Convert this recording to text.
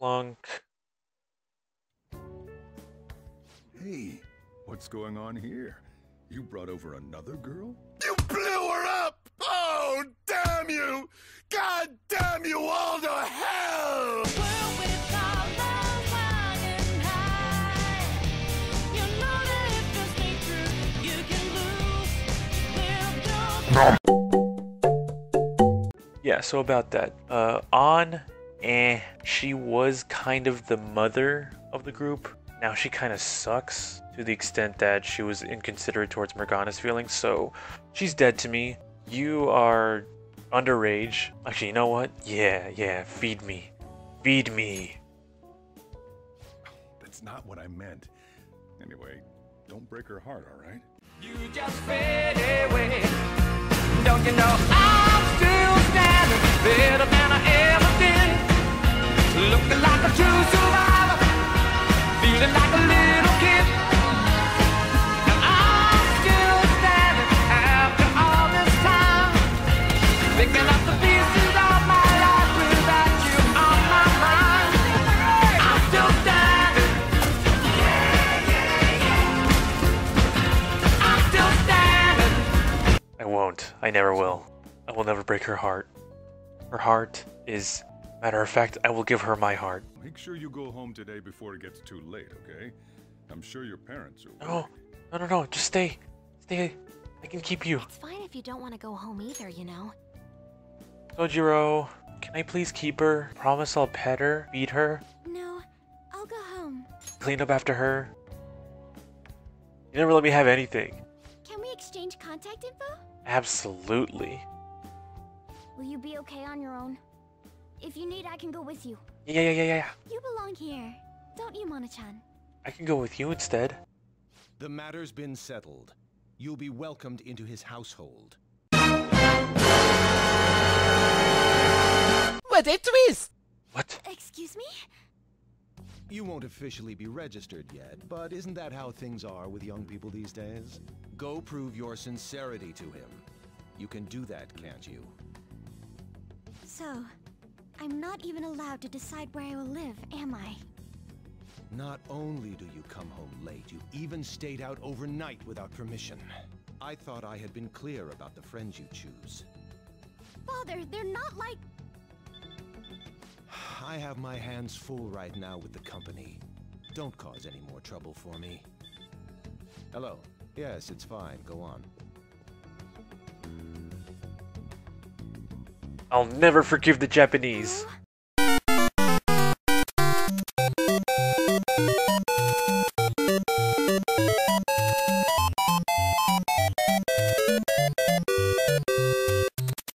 Clunk. Hey, what's going on here? You brought over another girl? You blew her up! Oh, damn you! God damn you all to hell! Yeah, so about that. Uh, on, eh, she was kind of the mother of the group. Now she kind of sucks to the extent that she was inconsiderate towards Morgana's feelings, so she's dead to me. You are underage. Actually, you know what? Yeah, yeah, feed me. Feed me. That's not what I meant. Anyway, don't break her heart, alright? You just fade away. Don't you know I won't. I never will. I will never break her heart. Her heart is. Matter of fact, I will give her my heart. Make sure you go home today before it gets too late, okay? I'm sure your parents are No, worried. no, no, no. Just stay. Stay. I can keep you. It's fine if you don't want to go home either, you know. Sojiro, can I please keep her? Promise I'll pet her, feed her, No, I'll go home. clean up after her. You never let me have anything. Can we exchange contact info? Absolutely. Will you be okay on your own? If you need, I can go with you. Yeah, yeah, yeah, yeah, yeah. You belong here, don't you, Mona-chan? I can go with you instead. The matter's been settled. You'll be welcomed into his household. What a twist! What? Excuse me? You won't officially be registered yet, but isn't that how things are with young people these days? Go prove your sincerity to him. You can do that, can't you? So, I'm not even allowed to decide where I will live, am I? Not only do you come home late, you even stayed out overnight without permission. I thought I had been clear about the friends you choose. Father, they're not like... I have my hands full right now with the company. Don't cause any more trouble for me. Hello. Yes, it's fine. Go on. I'll never forgive the Japanese.